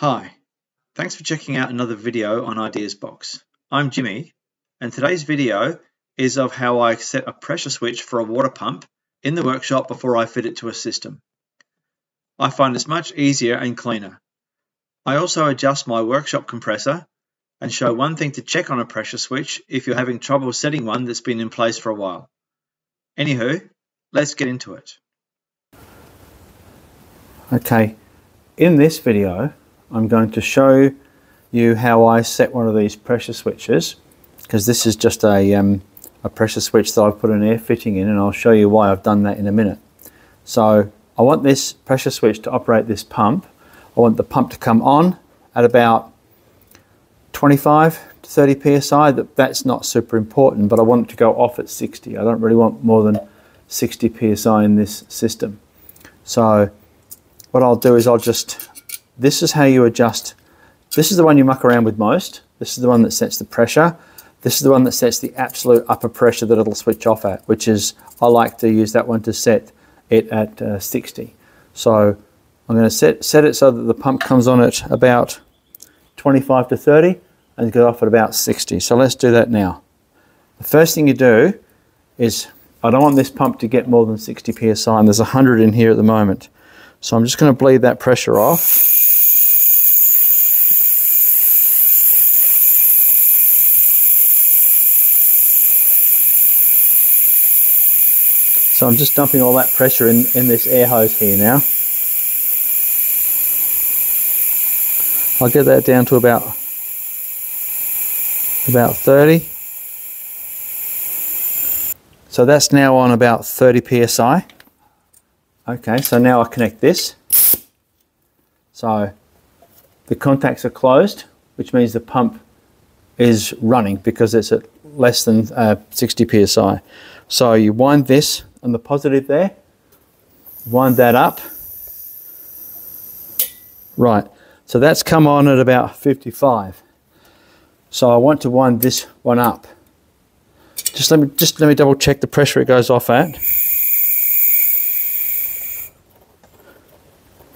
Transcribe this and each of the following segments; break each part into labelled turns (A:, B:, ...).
A: Hi, thanks for checking out another video on IdeasBox. I'm Jimmy, and today's video is of how I set a pressure switch for a water pump in the workshop before I fit it to a system. I find this much easier and cleaner. I also adjust my workshop compressor and show one thing to check on a pressure switch if you're having trouble setting one that's been in place for a while. Anywho, let's get into it.
B: Okay, in this video I'm going to show you how I set one of these pressure switches because this is just a, um, a pressure switch that I've put an air fitting in and I'll show you why I've done that in a minute. So I want this pressure switch to operate this pump. I want the pump to come on at about 25 to 30 psi. That, that's not super important, but I want it to go off at 60. I don't really want more than 60 psi in this system. So what I'll do is I'll just, this is how you adjust, this is the one you muck around with most. This is the one that sets the pressure. This is the one that sets the absolute upper pressure that it'll switch off at, which is, I like to use that one to set it at uh, 60. So I'm going to set, set it so that the pump comes on at about 25 to 30 and goes off at about 60. So let's do that now. The first thing you do is, I don't want this pump to get more than 60 psi and there's 100 in here at the moment. So I'm just going to bleed that pressure off. So I'm just dumping all that pressure in, in this air hose here now. I'll get that down to about about 30. So that's now on about 30 psi. Okay, so now I connect this. So the contacts are closed, which means the pump is running because it's at less than uh, 60 psi. So you wind this on the positive there, wind that up. Right, so that's come on at about 55. So I want to wind this one up. Just let me just let me double check the pressure it goes off at.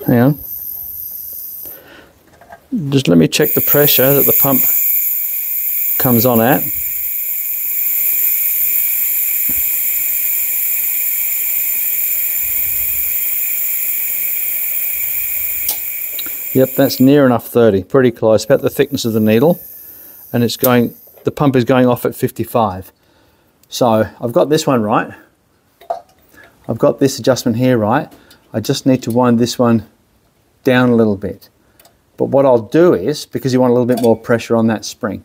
B: Hang on. Just let me check the pressure that the pump comes on at. Yep, that's near enough 30, pretty close, about the thickness of the needle. And it's going, the pump is going off at 55. So I've got this one right. I've got this adjustment here right. I just need to wind this one down a little bit. But what I'll do is, because you want a little bit more pressure on that spring,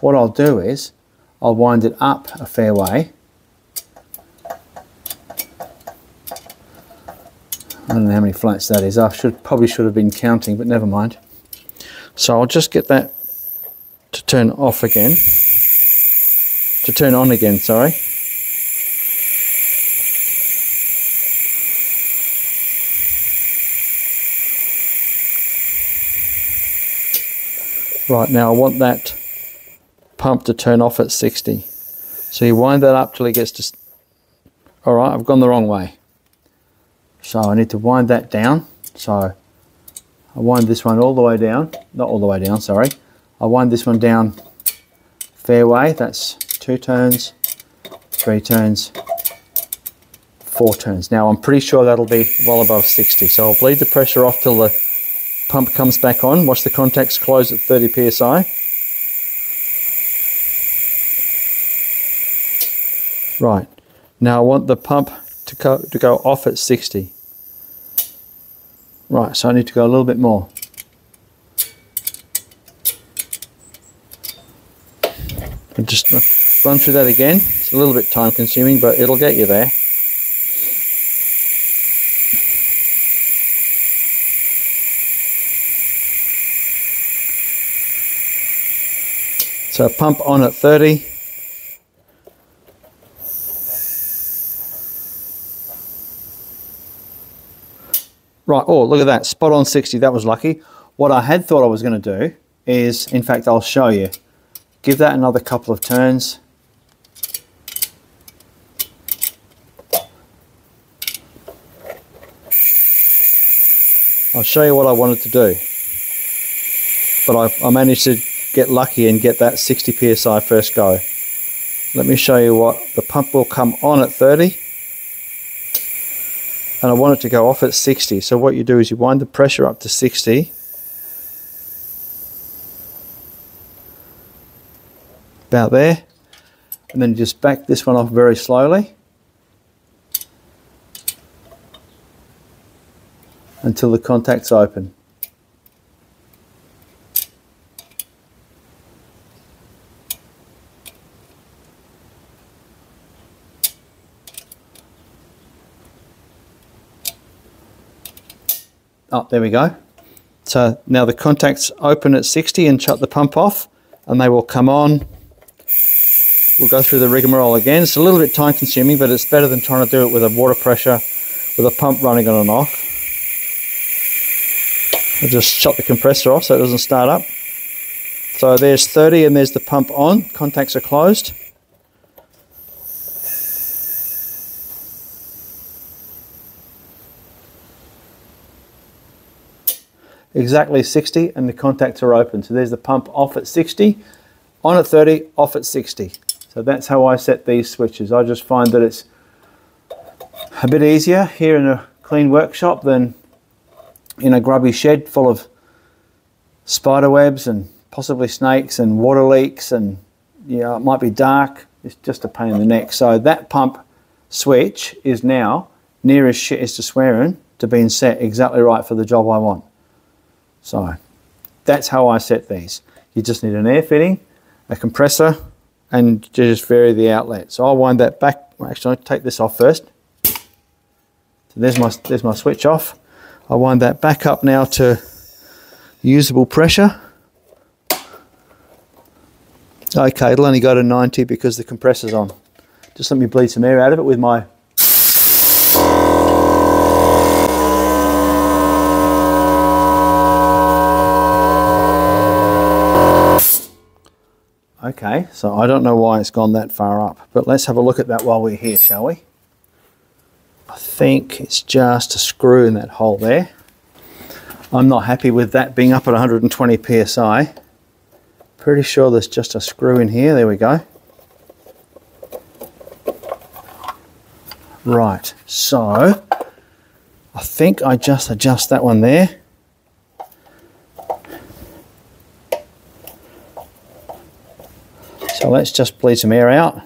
B: what I'll do is I'll wind it up a fair way. I don't know how many flights that is. I should probably should have been counting, but never mind. So I'll just get that to turn off again. To turn on again, sorry. Right, now I want that pump to turn off at 60. So you wind that up till it gets to... Alright, I've gone the wrong way. So I need to wind that down. So I wind this one all the way down. Not all the way down, sorry. I wind this one down fairway. That's two turns, three turns, four turns. Now I'm pretty sure that'll be well above 60. So I'll bleed the pressure off till the Pump comes back on. Watch the contacts close at 30 psi. Right. Now I want the pump to go, to go off at 60. Right, so I need to go a little bit more. Just run through that again. It's a little bit time consuming, but it'll get you there. So pump on at 30. Right, oh, look at that, spot on 60, that was lucky. What I had thought I was going to do is, in fact, I'll show you. Give that another couple of turns. I'll show you what I wanted to do. but I, I managed to get lucky and get that 60 psi first go. Let me show you what the pump will come on at 30 and I want it to go off at 60. So what you do is you wind the pressure up to 60 about there and then you just back this one off very slowly until the contact's open. Oh, there we go. So now the contacts open at 60 and shut the pump off and they will come on. We'll go through the rigmarole again. It's a little bit time consuming, but it's better than trying to do it with a water pressure with a pump running on and off. I'll just shut the compressor off so it doesn't start up. So there's 30 and there's the pump on. Contacts are closed. Exactly 60 and the contacts are open. So there's the pump off at 60, on at 30, off at 60. So that's how I set these switches. I just find that it's a bit easier here in a clean workshop than in a grubby shed full of spider webs and possibly snakes and water leaks and yeah, it might be dark. It's just a pain in the neck. So that pump switch is now near as shit as to swearing to being set exactly right for the job I want. So that's how I set these. You just need an air fitting, a compressor, and just vary the outlet. So I'll wind that back. Actually, I'll take this off first. So there's my, there's my switch off. I'll wind that back up now to usable pressure. Okay, it'll only go to 90 because the compressor's on. Just let me bleed some air out of it with my Okay, so I don't know why it's gone that far up, but let's have a look at that while we're here, shall we? I think it's just a screw in that hole there. I'm not happy with that being up at 120 psi. Pretty sure there's just a screw in here. There we go. Right, so I think I just adjust that one there. So let's just bleed some air out.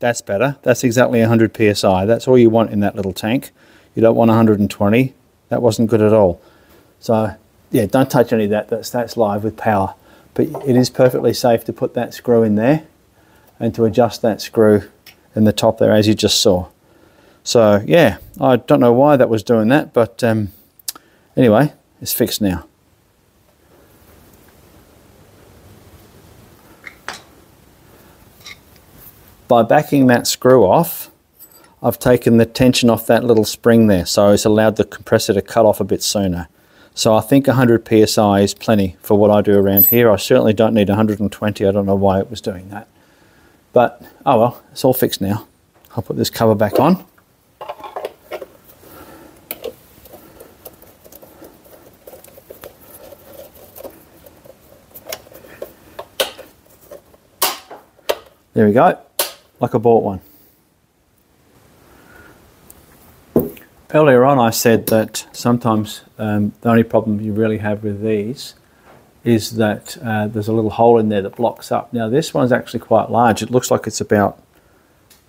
B: That's better. That's exactly 100 psi. That's all you want in that little tank. You don't want 120. That wasn't good at all. So yeah, don't touch any of that. That's, that's live with power. But it is perfectly safe to put that screw in there and to adjust that screw in the top there as you just saw. So yeah, I don't know why that was doing that, but um, anyway, it's fixed now. By backing that screw off, I've taken the tension off that little spring there, so it's allowed the compressor to cut off a bit sooner. So I think 100 psi is plenty for what I do around here. I certainly don't need 120. I don't know why it was doing that. But, oh well, it's all fixed now. I'll put this cover back on. There we go like I bought one. Earlier on I said that sometimes um, the only problem you really have with these is that uh, there's a little hole in there that blocks up. Now this one's actually quite large. It looks like it's about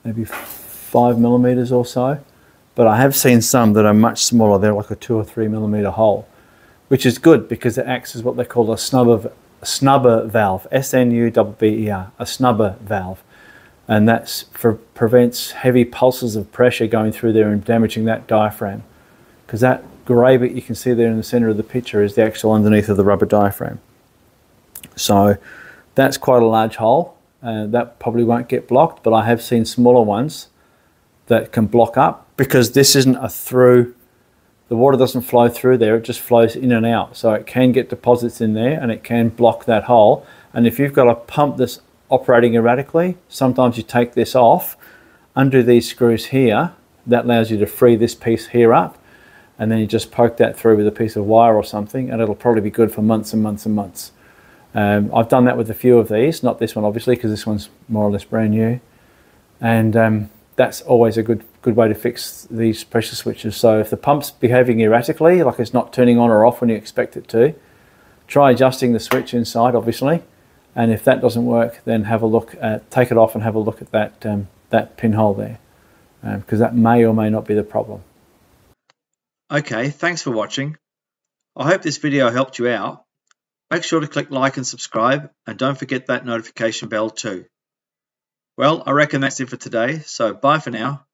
B: maybe five millimeters or so, but I have seen some that are much smaller. They're like a two or three millimeter hole, which is good because it acts as what they call a snubber, a snubber valve, S-N-U-B-B-E-R, a snubber valve and that prevents heavy pulses of pressure going through there and damaging that diaphragm. Because that grey bit you can see there in the centre of the picture is the actual underneath of the rubber diaphragm. So that's quite a large hole uh, that probably won't get blocked, but I have seen smaller ones that can block up because this isn't a through, the water doesn't flow through there, it just flows in and out. So it can get deposits in there and it can block that hole. And if you've got a pump that's operating erratically, sometimes you take this off, undo these screws here, that allows you to free this piece here up and then you just poke that through with a piece of wire or something and it'll probably be good for months and months and months. Um, I've done that with a few of these, not this one obviously because this one's more or less brand new. And um, that's always a good good way to fix these pressure switches. So if the pump's behaving erratically, like it's not turning on or off when you expect it to, try adjusting the switch inside obviously. And if that doesn't work, then have a look at, take it off and have a look at that, um, that pinhole there because um, that may or may not be the problem.
A: Okay, thanks for watching. I hope this video helped you out. Make sure to click like and subscribe and don't forget that notification bell too. Well, I reckon that's it for today, so bye for now